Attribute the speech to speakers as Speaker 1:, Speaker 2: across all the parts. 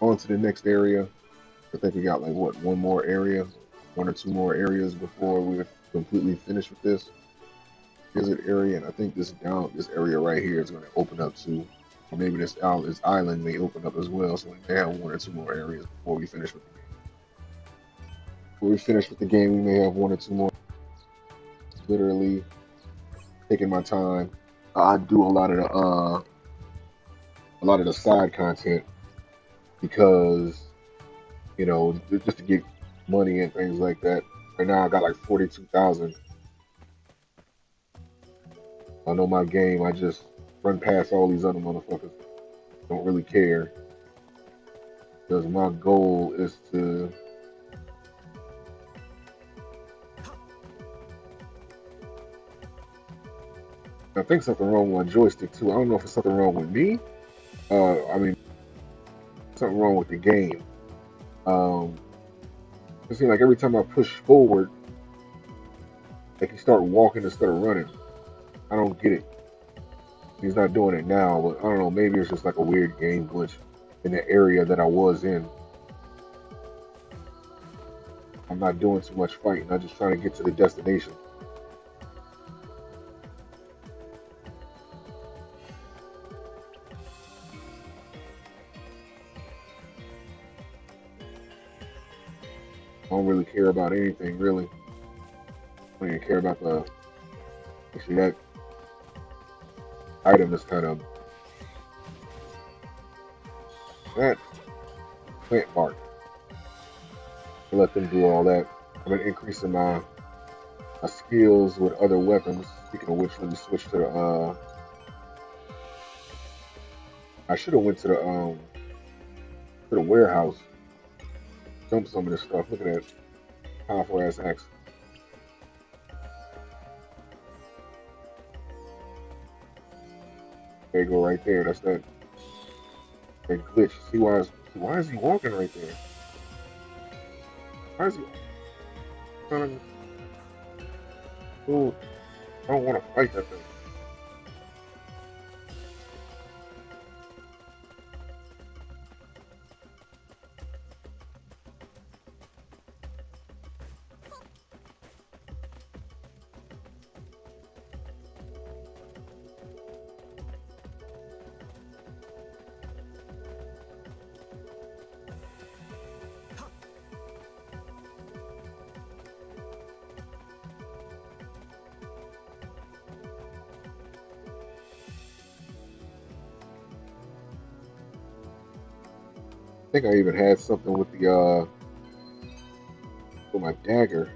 Speaker 1: on to the next area. I think we got like what one more area, one or two more areas before we're completely finished with this visit area. And I think this down this area right here is going to open up to or maybe this island, this island may open up as well. So we may have one or two more areas before we finish with the game. Before we finish with the game, we may have one or two more. Literally taking my time. I do a lot of the uh, a lot of the side content because you know just to get money and things like that. Right now, I got like forty-two thousand. I know my game. I just run past all these other motherfuckers. Don't really care. Because my goal is to I think something wrong with my joystick too. I don't know if it's something wrong with me. Uh, I mean, something wrong with the game. Um, it seems like every time I push forward, like you start walking instead of running. I don't get it. He's not doing it now, but I don't know. Maybe it's just like a weird game glitch in the area that I was in. I'm not doing too much fighting. I'm just trying to get to the destination. I don't really care about anything, really. I don't even care about the. Actually, that item is kind of that plant bark. let them do all that. I've been increasing my my skills with other weapons. Speaking of which, let me switch to the. Uh, I should have went to the um to the warehouse. Dump some of this stuff. Look at that powerful ass axe. There you go, right there. That's that that glitch. See why? Is, why is he walking right there? Why is he? Trying to, I don't want to fight that thing. I think I even had something with the uh with my dagger.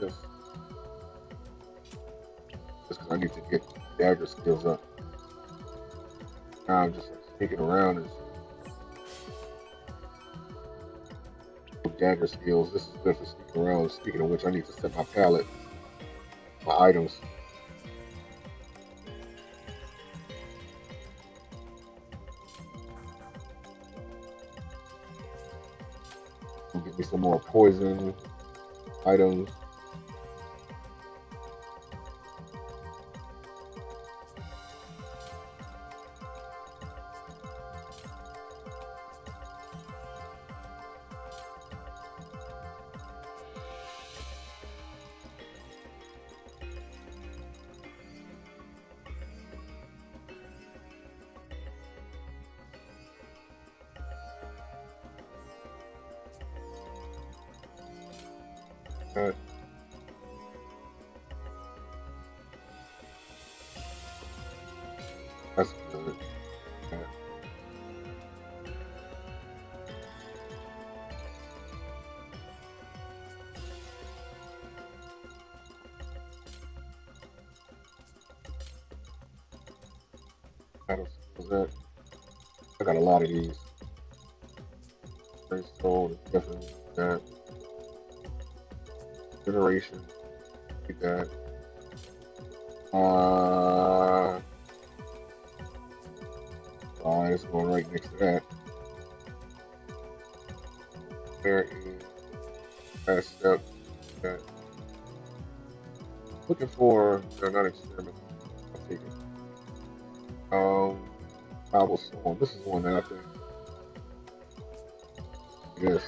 Speaker 1: This. Just because I need to get dagger skills up. Now I'm just sneaking around and dagger skills. This is good for sneaking around. Speaking of which, I need to set my palette, my items. More poison items. That's good. Uh, Battle skills that. I got a lot of these. Great soul, definitely that. Generation, like that. Uh, oh, it's going right next to that. There is fast step. That. Looking for, no, not experiment. I'll take it. Um, cobblestone. This is the one that I think. Yes.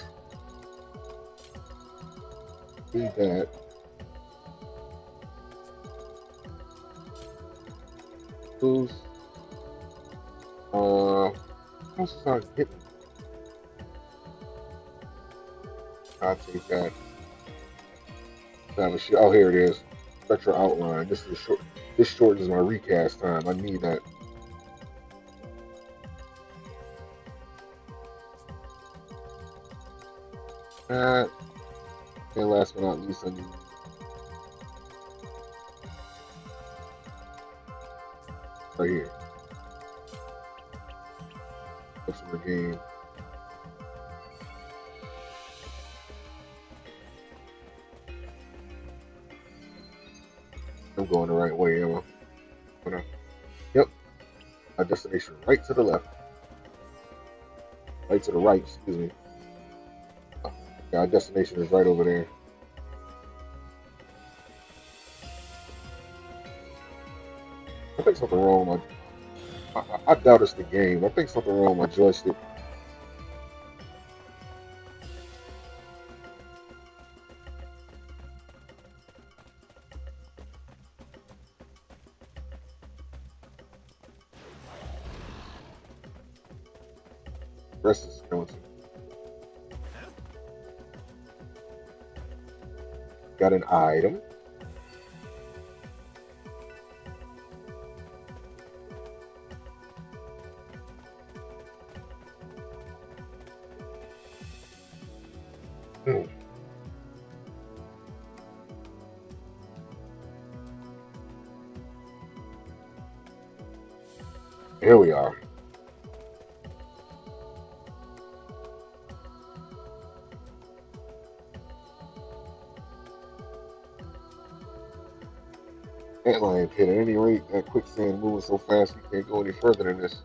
Speaker 1: Need that. Who's? Uh, what's not hitting? I'll take that. A oh, here it is. Spectral outline. This is short. This shortens my recast time. I need that. That. And last but not least, I need right here. I'm going the right way, am I? Yep. My destination right to the left. Right to the right, excuse me. Yeah, our destination is right over there. I think something wrong with my. I, I, doubt it's the game. I think something wrong with my joystick. Rest is skeleton. Got an item. Here we are. Antlion pit. At any rate, that quicksand moving so fast, we can't go any further than this.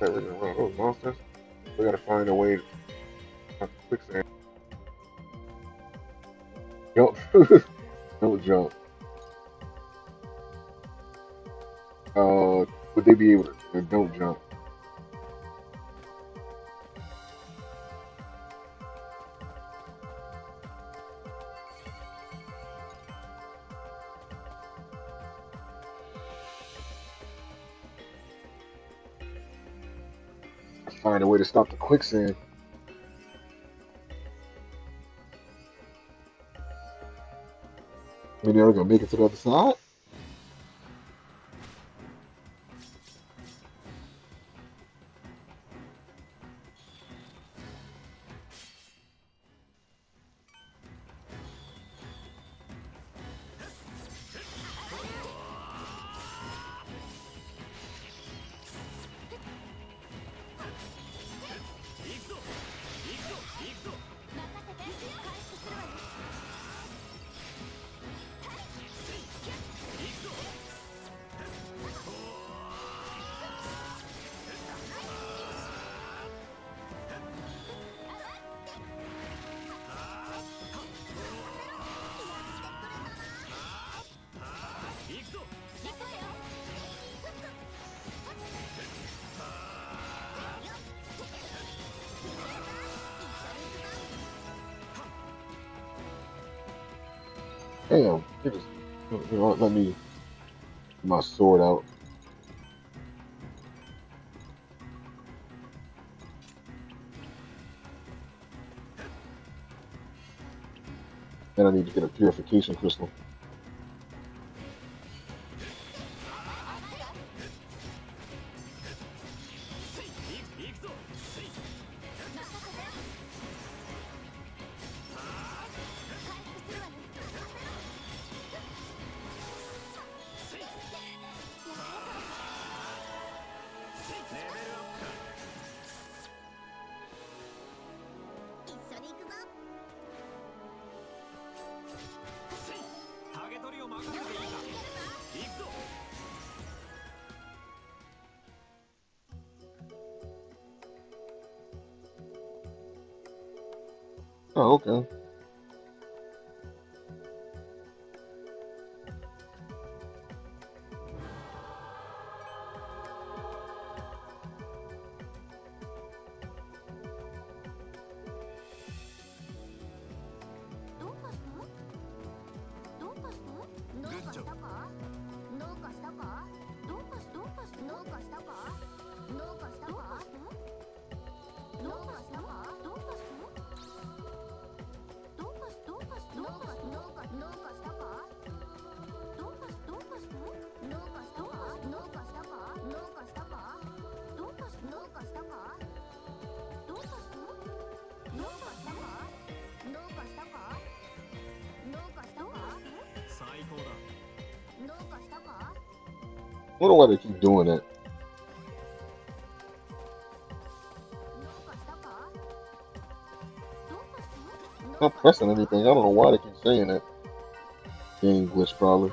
Speaker 1: That we're gonna run those monsters. We gotta find a way to quicksand. Jump. Don't jump. Uh, would they be able to? Don't jump. Find a way to stop the quicksand. They're gonna make it to the other side. Damn, they just know, let me get my sword out. And I need to get a purification crystal. Oh, okay.
Speaker 2: Wonder why they keep doing that. Not pressing anything. I don't know why they keep saying. Game glitch probably.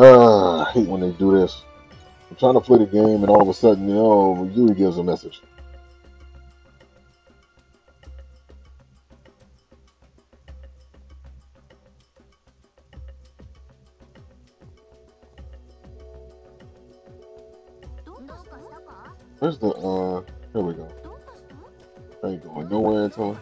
Speaker 2: Ah, I hate when they do this. I'm trying to play the game and all of a sudden, oh, Yui gives a message. Where's the, uh, here we go. Ain't going nowhere, Antoine.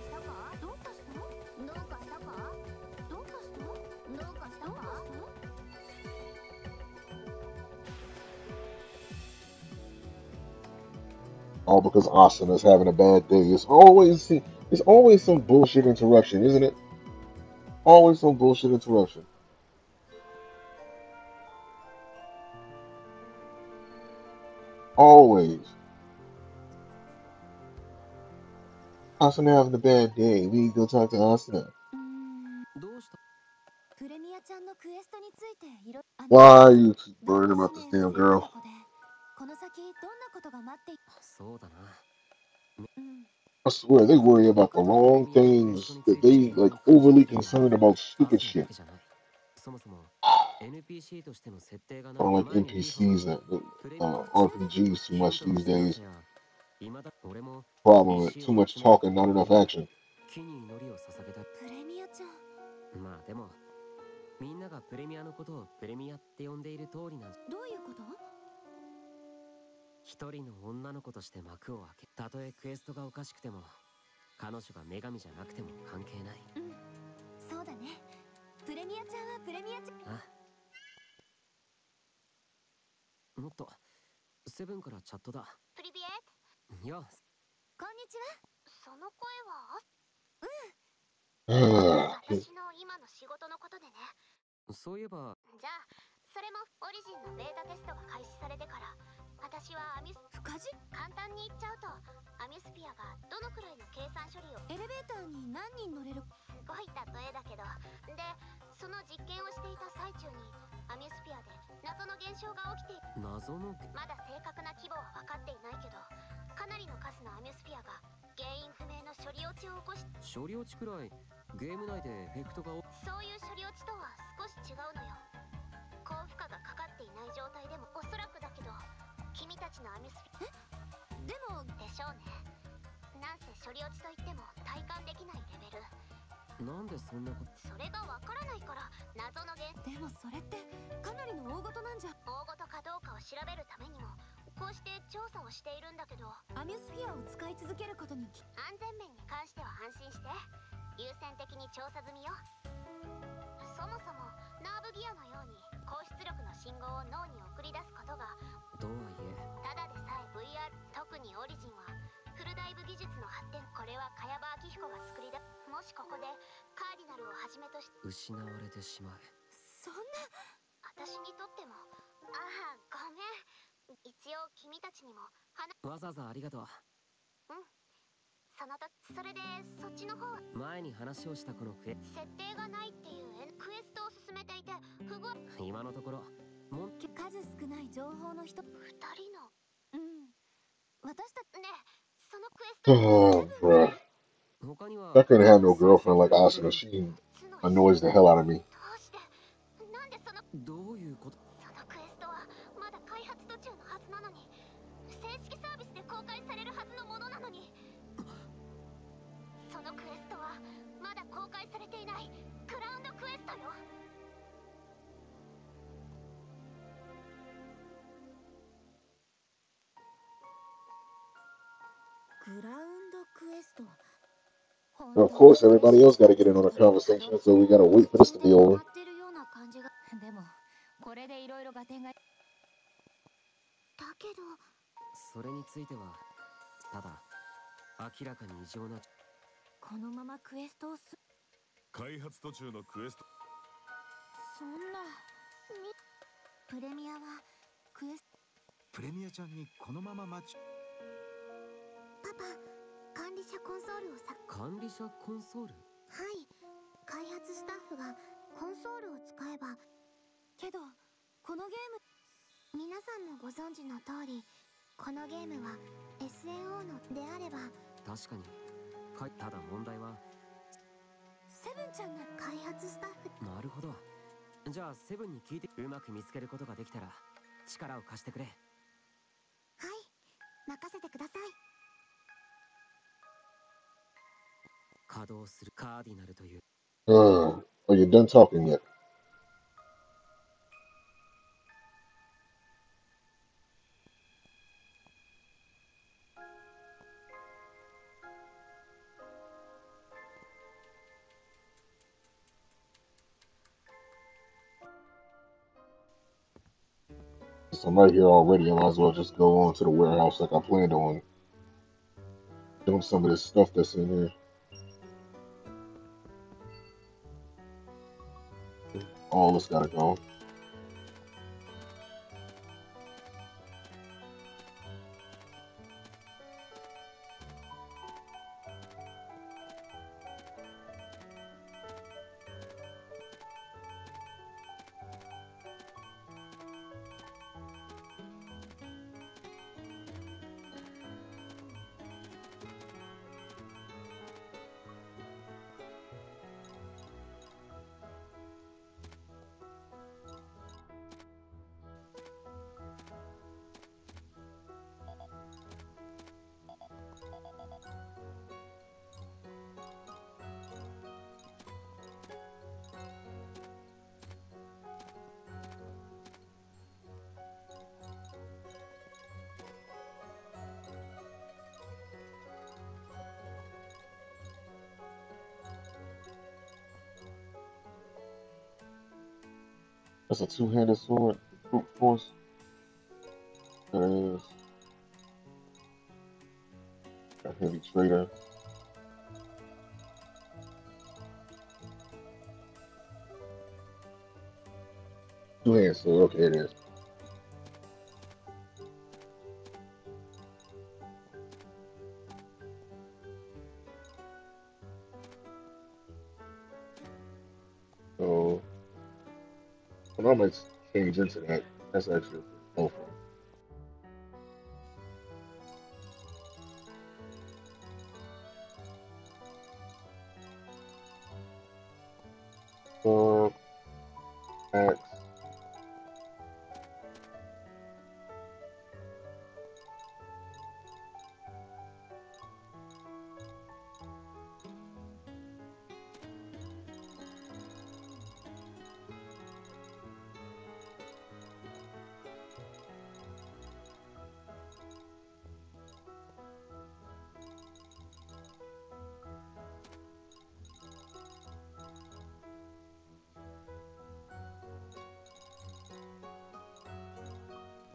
Speaker 2: Because Asuna is having a bad day. It's always it's always some bullshit interruption, isn't it? Always some bullshit interruption. Always. Asuna having a bad day. We need to go talk to Asuna. Why are you keep worrying about this damn girl? I swear they worry about the wrong things that they like overly concerned about stupid shit. I don't like NPCs and uh, RPGs too much these days. Problem with too much talking, not enough action. まあでもみんながプレミアのことをプレミアって呼んでいる通りなんどういうこと 一人の女の子として幕を開けたとえクエストがおかしくても彼女が女神じゃなくても関係ない。うん。そうだね。プレミアちゃんはプレミアちゃん。あ。もっとセブンからチャットだ。プリビエッよ。こんにちは。その声は？うん。私の今の仕事のことでね。そういえば。じゃあそれもオリジンのベータテストが開始されてから私はアミス不可事簡単に言っちゃうとアミスピアがどのくらいの計算処理をエレベーターに何人乗れる？すごい例えだけどでその実験をしていた最中にアミスピアで謎の現象が起きて謎のまだ正確な規模は分かっていないけどかなりの数のアミスピアが原因不明の処理落ちを起こし処理落ちくらいゲーム内でエフェクトがそういう処理落ちとは少し違うのよ。高負荷がかかっていない状態でもおそらくだけど君たちのアミスピえ？でも。でしょうね。なんせ処理落ちといっても体感できないレベル。なんでそんなこと。それがわからないから謎の原でもそれってかなりの大事なんじゃ。大事かどうかを調べるためにもこうして調査をしているんだけど。アミュスフィアを使い続けることに安全面に関しては安心して優先的に調査済みよ。そもそもナーブギアのように高出力の信号を脳に送り出すことが。とはいえ。ただでさえ VR 特にオリジンはフルダイブ技術の発展。これは茅場明彦が作り出もしここでカーディナルをはじめとして失われてしまえそんな。私にとっても。ああごめん。一応君たちにもわざわざありがとう。うんそのとそれでそっちの方。前に話をしたこのクエ。設定がないっていうクエストを進めていて不具合。今のところも数少ない情報の人二人の？うん。私たち。ねそのクエスト。Oh. I couldn't have no girlfriend like Asuna. She annoys the hell out of me. どう？だ公開されていないクラウンドクエストよグラウンドクエスト Of course, everybody else got to get in on the conversation, so we got to wait for this to be over.
Speaker 3: それについてはただ明らかに異常な
Speaker 4: このままクエストをす
Speaker 5: 開発途中のクエスト。
Speaker 4: そんな。みプレミアはクエス
Speaker 6: プレミアちゃんにこのまま待ち。
Speaker 4: パパ管理者コンソールをさ
Speaker 3: 管理者コンソール？
Speaker 4: はい。開発スタッフがコンソールを使えば。けどこのゲーム皆さんもご存知の通りこのゲームは SAO のであれば。
Speaker 3: 確かに。かただ問題は
Speaker 4: セブンちゃんが開発スタッフ
Speaker 3: なるほど。じゃあセブンに聞いてうまく見つけることができたら力を貸してくれ。
Speaker 4: はい。任せてください。
Speaker 3: 稼働するカーディナルという。
Speaker 1: Uh, are you done talking yet? Right here already. I might as well just go on to the warehouse like I planned on. Dump some of this stuff that's in here. All this gotta go. That's a two-handed sword. Brute force. There it is. A heavy trader. Two-handed sword. Okay, it is. I change into that. That's actually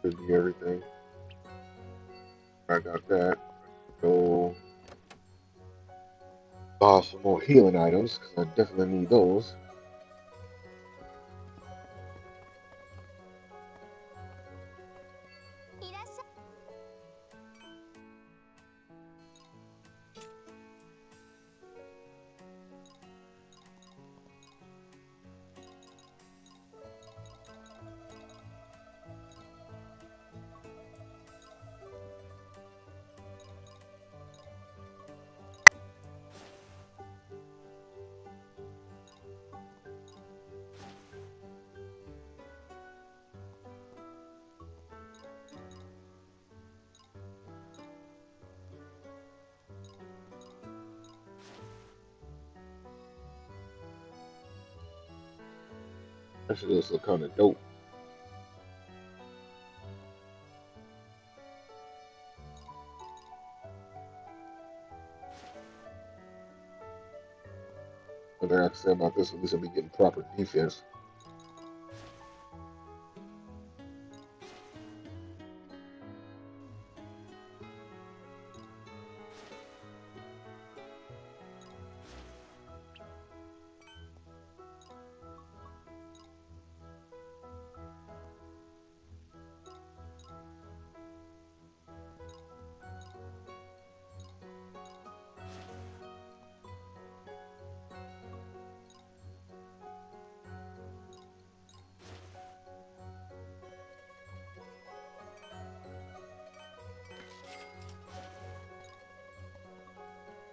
Speaker 1: Be everything. I got that. So, buy some more healing items because I definitely need those. That shit looks kind of dope. Like I said about this, at least I'll be getting proper defense.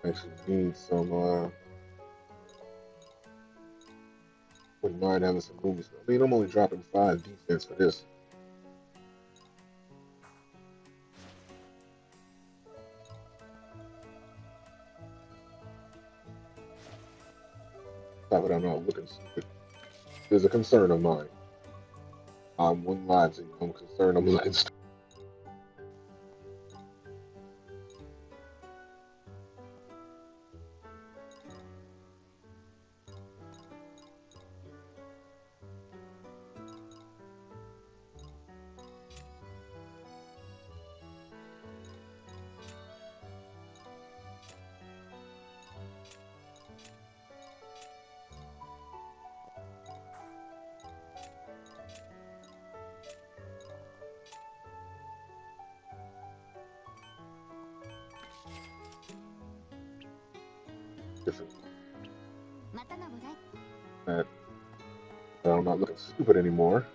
Speaker 1: Actually need some uh wouldn't mind some movies. I mean I'm only dropping five defense for this. Not that I'm not looking stupid. There's a concern of mine. I'm one you. I'm concerned I'm looking.
Speaker 4: Because
Speaker 1: that, well, I'm not looking stupid anymore.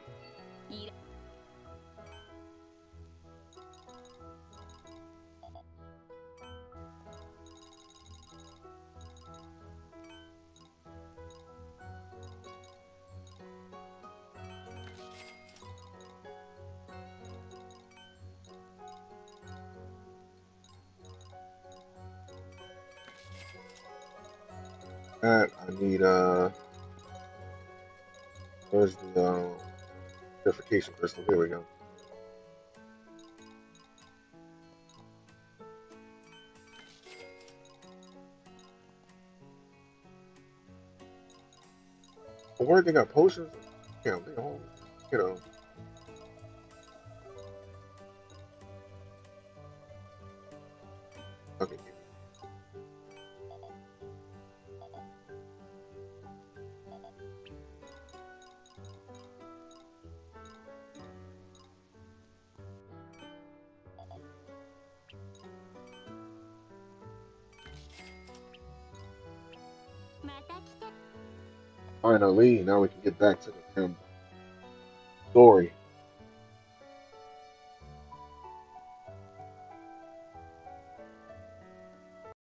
Speaker 1: Purification crystal? Here we go. Where they got potions? Yeah, they all you know. Now we can get back to the story.